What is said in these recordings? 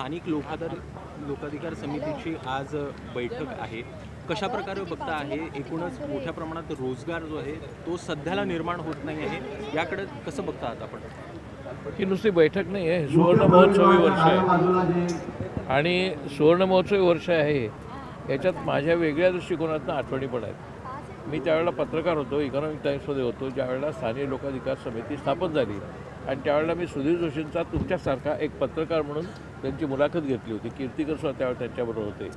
स्थानिक लोकाधार लोकाधिकार समितीची आज बैठक आहे. कशा प्रकारे बघता आहे? एकूणच मोठ्या प्रमाणात रोजगार जो आहे तो सध्याला निर्माण होत नाही आहे. याकडे कसं बघता आहात आपण? ही नुसती बैठक नाही आहे. सुवर्ण महोत्सवी वर्ष आहे. आणि सुवर्ण महोत्सवी वर्ष आहे याच्यात माझ्या वेगळ्या दृष्टिकोनातून आठवणी पण आहेत. मी त्यावेळेला पत्रकार होतो इकॉनॉमिक टाईम्समध्ये होतो ज्यावेळेला स्थानिक लोकाधिकार समिती स्थापन झाली आणि त्यावेळेला मी सुधीर जोशींचा तुमच्यासारखा एक पत्रकार म्हणून त्यांची मुलाखत घेतली होती. कीर्तिकर सुद्धा त्यावेळेला त्यांच्याबरोबर होते.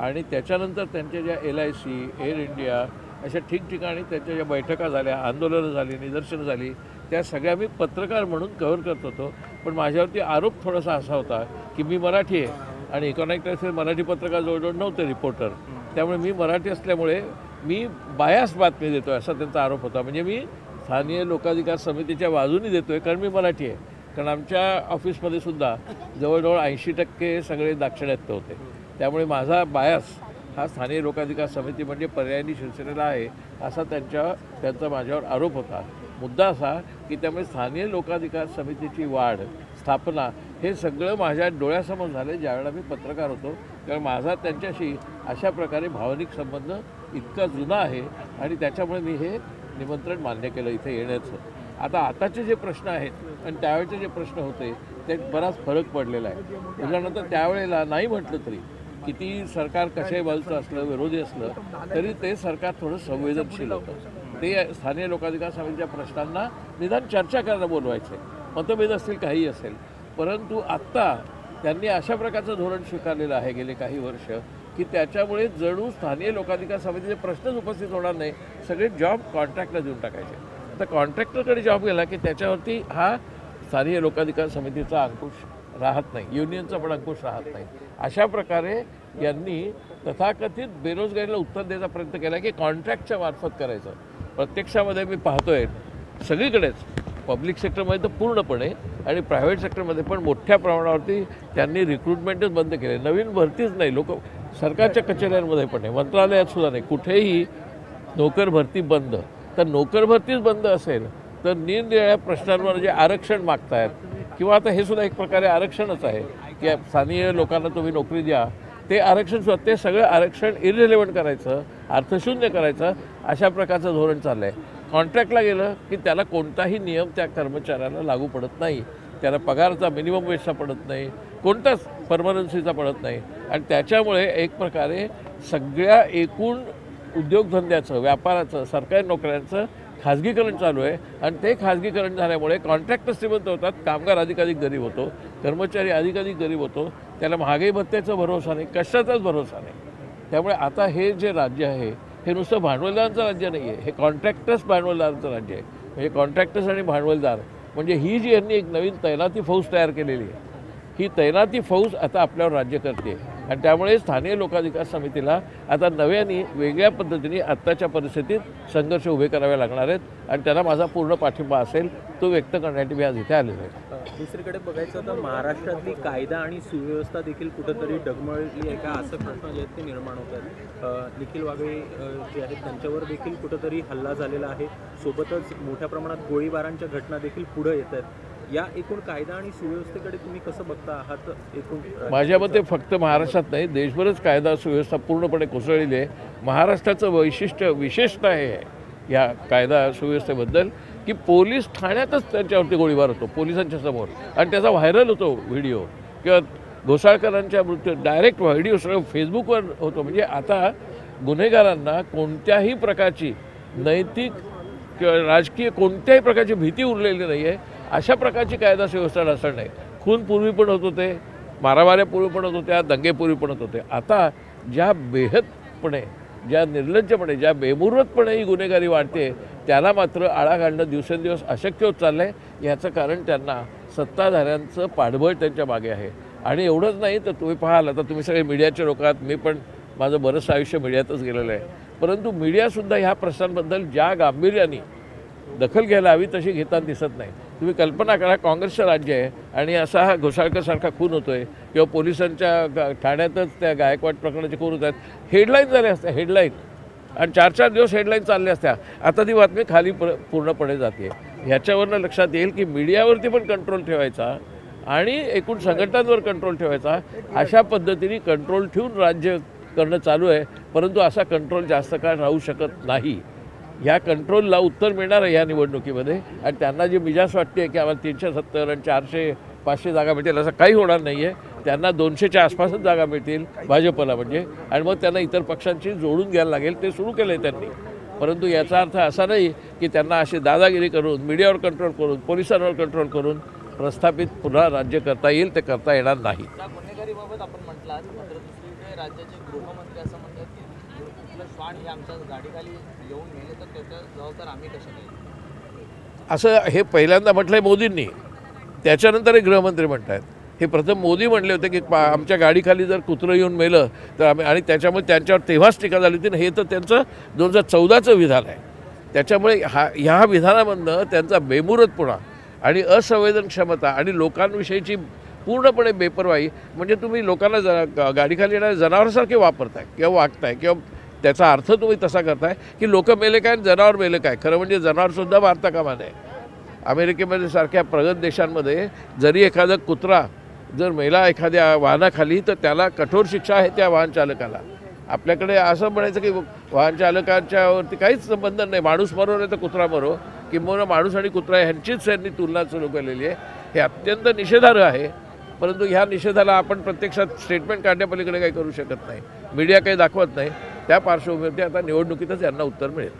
आणि त्याच्यानंतर त्यांच्या ज्या L I C Air India अशा ठिकठिकाणी त्यांच्या ज्या बैठका झाल्या आंदोलनं झाली निदर्शनं झाली त्या सगळ्या मी पत्रकार म्हणून कव्हर करत होतो. पण माझ्यावरती आरोप थोडासा असा होता की मी मराठी आहे आणि इकॉनॉमिक टाईम्सचे मराठी पत्रकार जवळजवळ नव्हते रिपोर्टर त्यामुळे मी मराठी असल्यामुळे मी बायास बातमी देतो असा त्यांचा आरोप होता. म्हणजे मी स्थानीय लोकाधिकार समितीच्या बाजूने देतो आहे कारण मी मराठी आहे. कारण आमच्या ऑफिसमध्ये सुद्धा जवळजवळ ऐंशी टक्के सगळे दाक्षिणात्य होते. त्यामुळे माझा बायास हा स्थानिक लोकाधिकार समिती म्हणजे पर्यायी शिवसेनेला आहे असा त्यांच्या त्यांचा माझ्यावर आरोप होता. मुद्दा असा की त्यामुळे स्थानीय लोकाधिकार समितीची वाढ स्थापना हे सगळं माझ्या डोळ्यासमोर झालं ज्यावेळेला मी पत्रकार होतो. कारण माझा त्यांच्याशी अशा प्रकारे भावनिक संबंध इतका जुना आहे आणि त्याच्यामुळे मी हे निमंत्रण मान्य केलं इथे येण्याचं. आता आताचे जे प्रश्न आहेत आणि त्यावेळेचे जे प्रश्न होते ते बराच फरक पडलेला आहे. उदाहरणार्थ त्यावेळेला नाही म्हटलं तरी किती सरकार कशाही बाजूचं असलं विरोधी असलं तरी ते सरकार थोडं संवेदनशील होतं. ते स्थानीय लोकाधिकार समितीच्या प्रश्नांना निदान चर्चा करायला बोलवायचे. मतभेद असतील काही असेल. परंतु आत्ता त्यांनी अशा प्रकारचं धोरण स्वीकारलेलं आहे गेले काही वर्ष की त्याच्यामुळे जणू स्थानीय लोकाधिकार समितीचे प्रश्नच उपस्थित होणार नाही. सगळे जॉब कॉन्ट्रॅक्टला देऊन टाकायचे. आता कॉन्ट्रॅक्टरकडे जॉब गेला की त्याच्यावरती हा स्थानिक लोकाधिकार समितीचा अंकुश राहत नाही. युनियनचा पण अंकुश राहत नाही. अशा प्रकारे यांनी तथाकथित बेरोजगारीला उत्तर द्यायचा प्रयत्न केला की कॉन्ट्रॅक्टच्या मार्फत करायचं. प्रत्यक्षामध्ये मी पाहतोय सगळीकडेच पब्लिक सेक्टरमध्ये तर पूर्णपणे आणि प्रायव्हेट सेक्टरमध्ये पण मोठ्या प्रमाणावरती त्यांनी रिक्रुटमेंटच बंद केले. नवीन भरतीच नाही. लोक सरकारच्या कचेऱ्यांमध्ये पण आहे. मंत्रालयात सुद्धा नाही. कुठेही नोकर भरती बंद. तर नोकर भरतीच बंद असेल तर निरनिराळ्या प्रश्नांवर जे आरक्षण मागतायत किंवा आता हे सुद्धा एक प्रकारे आरक्षणच आहे की स्थानीय लोकांना तुम्ही नोकरी द्या ते आरक्षण सुद्धा ते सगळं आरक्षण इरिलेवंट करायचं अर्थशून्य करायचं अशा प्रकारचं धोरण चाललं आहे कॉन्ट्रॅक्टला गेलं की त्याला कोणताही नियम त्या कर्मचाऱ्याला लागू पडत नाही. त्याला पगारचा मिनिमम वेजचा पडत नाही कोणताच परमनन्सीचा पडत नाही. आणि त्याच्यामुळे एक प्रकारे सगळ्या एकूण उद्योगधंद्याचं व्यापाराचं सरकारी नोकऱ्यांचं खाजगीकरण चालू आहे आणि ते खाजगीकरण झाल्यामुळे कॉन्ट्रॅक्टर श्रीमंत होतात कामगार अधिकाधिक गरीब होतो कर्मचारी अधिकाधिक गरीब होतो त्याला महागाई भत्त्याचा भरोसा नाही कशाचाच भरोसा नाही. त्यामुळे आता हे जे राज्य आहे हे नुसतं भांडवलदारांचं राज्य नाही आहे हे कॉन्ट्रॅक्टर्स भांडवलदारांचं राज्य आहे. म्हणजे कॉन्ट्रॅक्टर्स आणि भांडवलदार म्हणजे ही जी यांनी एक नवीन तैनाती फौज तयार केलेली आहे ही तैनाती फौज आता आपल्यावर राज्य करते. आणि त्यामुळे स्थानिक लोकाधिकार समितीला आता नव्याने वेगळ्या पद्धतीने आत्ताच्या परिस्थितीत संघर्ष उभे करावे लागणार आहेत. आणि त्याला माझा पूर्ण पाठिंबा असेल तो व्यक्त करण्यासाठी मी आज इथे आलेलो आहे. दुसरीकडे बघायचं तर महाराष्ट्रातली कायदा आणि सुव्यवस्था देखील कुठंतरी डगमळली आहे का? असं प्रश्न जे आहेत ते निर्माण होत आहेत. निखिल वागळे जे आहेत त्यांच्यावर देखील कुठंतरी हल्ला झालेला आहे. सोबतच मोठ्या प्रमाणात गोळीबारांच्या घटना देखील पुढे येत आहेत. या एकूण कायदा आणि सुव्यवस्थेकडे तुम्ही कसं बघता आहात? एकूण माझ्या मते फक्त महाराष्ट्रात नाही देशभरच कायदा सुव्यवस्था पूर्णपणे कोसळलेली आहे. महाराष्ट्राचं वैशिष्ट्य विशेषतः हे आहे या कायदा सुव्यवस्थेबद्दल की पोलीस ठाण्यातच त्यांच्यावरती गोळीबार होतो पोलिसांच्या समोर. आणि त्याचा व्हायरल होतो व्हिडिओ किंवा घोसाळकरांच्या मृत्यू डायरेक्ट व्हिडिओ सगळं फेसबुकवर होतो. म्हणजे आता गुन्हेगारांना कोणत्याही प्रकारची नैतिक किंवा राजकीय कोणत्याही प्रकारची भीती उरलेली नाही आहे अशा प्रकारची कायदा सुव्यवस्था ढासळण नाही. खून पूर्वी पण होत होते मारामाऱ्या पूर्वी पण होत होत्या दंगेपूर्वी पण होत होते. आता ज्या बेहदपणे ज्या निर्लज्जपणे ज्या बेमुरतपणे ही गुन्हेगारी वाढते त्याला मात्र आळा घालणं दिवसेंदिवस अशक्य होत चाललं आहे याचं कारण त्यांना सत्ताधाऱ्यांचं पाठबळ त्यांच्या मागे आहे. आणि एवढंच नाही तर तुम्ही पाहाल आता तुम्ही सगळे मीडियाच्या लोक आहात मी पण माझं बरंचसं आयुष्य मीडियातच गेलेलं आहे. परंतु मीडियासुद्धा ह्या प्रश्नांबद्दल ज्या गांभीर्याने दखल घ्यायला हवी तशी घेताना दिसत नाही. तुम्ही कल्पना करा काँग्रेसचं राज्य आहे आणि असा हा घोसाळकरसारखा खून होतो आहे किंवा पोलिसांच्या ठाण्यातच त्या गायकवाड प्रकरणाचे खून होत आहेत हेडलाईन झाल्या असत्या हेडलाईन आणि चार चार दिवस हेडलाईन चालल्या असत्या. आता ती बातमी खाली प पूर्णपणे जाते. ह्याच्यावरनं लक्षात येईल की मीडियावरती पण कंट्रोल ठेवायचा आणि एकूण संघटनांवर कंट्रोल ठेवायचा. अशा पद्धतीने कंट्रोल ठेवून राज्य करणं चालू आहे. परंतु असा कंट्रोल जास्त काळ राहू शकत नाही. ह्या कंट्रोलला उत्तर मिळणार आहे या निवडणुकीमध्ये. आणि त्यांना जी मिजास वाटते की आम्हाला तीनशे सत्तर आणि चारशे पाचशे जागा मिळतील असं काही होणार नाही आहे त्यांना दोनशेच्या आसपासच जागा मिळतील भाजपला म्हणजे. आणि मग त्यांना इतर पक्षांशी जोडून घ्यायला लागेल ते सुरू केलं आहे त्यांनी. परंतु याचा अर्थ असा नाही की त्यांना अशी दादागिरी करून मीडियावर कंट्रोल करून पोलिसांवर कंट्रोल करून प्रस्थापित पुन्हा राज्य करता येईल ते करता येणार नाही. जर श्वान हे आमच्या गाडीखाली येऊन गेले तर त्याचं जबाबदार आम्ही कशाने असं हे पहिल्यांदा म्हटलं आहे मोदींनी. त्याच्यानंतर हे गृहमंत्री म्हणत आहेत हे प्रथम मोदी म्हणले होते की पा आमच्या गाडीखाली जर कुत्रं येऊन मेलं तर आम्ही आणि त्याच्यामुळे त्यांच्यावर तेव्हाच टीका झाली होती. हे तर त्यांचं दोन हजार चौदाचं विधान आहे. त्याच्यामुळे हा ह्या विधानामधनं त्यांचा बेमुरतपणा आणि असंवेदनक्षमता आणि लोकांविषयीची पूर्णपणे बेपरवाई म्हणजे तुम्ही लोकांना ज गाडीखाली येणाऱ्या जनावरासारखे वापरताय किंवा वागताय किंवा त्याचा अर्थ तुम्ही तसा करताय की लोक मेले काय आणि जनावर मेले काय? खरं म्हणजे जनावरसुद्धा मारता कामा नये अमेरिकेमध्ये सारख्या प्रगत देशांमध्ये जरी एखादा कुत्रा जर मेला एखाद्या वाहनाखाली तर त्याला कठोर शिक्षा आहे त्या वाहन चालकाला. आपल्याकडे असं म्हणायचं की वाहन चालकांच्यावरती काहीच संबंध नाही. माणूस मरो नाही तर कुत्रा मरो. किंबहुना माणूस आणि कुत्रा ह्यांचीच त्यांनी तुलना सुरू केलेली आहे. हे अत्यंत निषेधार्ह आहे. परंतु ह्या निषेधाला आपण प्रत्यक्षात स्टेटमेंट काढण्यापलीकडे काही करू शकत नाही. मीडिया काही दाखवत नाही. त्या पार्श्वभूमीवरती आता निवडणुकीतच यांना उत्तर मिळेल.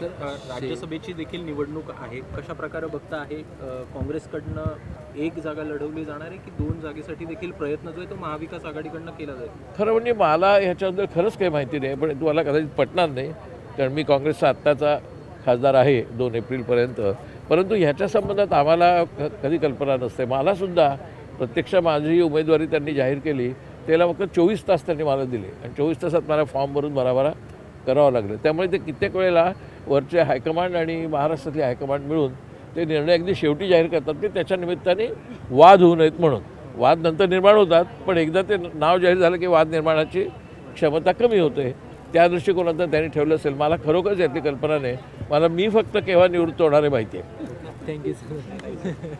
सर राज्यसभेची देखील निवडणूक आहे. कशा प्रकारे बघता आहे काँग्रेसकडनं एक जागा लढवली जाणार आहे की दोन जागेसाठी देखील प्रयत्न जो आहे तो महाविकास आघाडीकडनं केला जाईल? खरं म्हणजे मला ह्याच्याबद्दल खरंच काही माहिती नाही पण तुम्हाला कदाचित पटणार नाही कारण मी काँग्रेसचा आत्ताचा खासदार आहे दोन एप्रिलपर्यंत. परंतु ह्याच्या संबंधात आम्हाला क- कधी कल्पना नसते. मलासुद्धा प्रत्यक्ष माझी उमेदवारी त्यांनी जाहीर केली त्याला फक्त चोवीस तास त्यांनी मला दिले. आणि चोवीस तासात मला फॉर्म भरून भराभरा करावं लागलं. त्यामुळे ते कित्येक वेळेला वरचे हायकमांड आणि महाराष्ट्रातले हायकमांड मिळून ते निर्णय अगदी शेवटी जाहीर करतात की त्याच्या निमित्ताने वाद होऊ नयेत म्हणून. वाद नंतर निर्माण होतात पण एकदा ते नाव जाहीर झालं की वाद निर्माणाची क्षमता कमी होते. त्या दृष्टिकोनातून त्यांनी ठेवलं असेल. मला खरोखरच यातली कल्पना नाही. मला मी फक्त केव्हा निवृत्त होणार आहे माहिती आहे. Thank you sir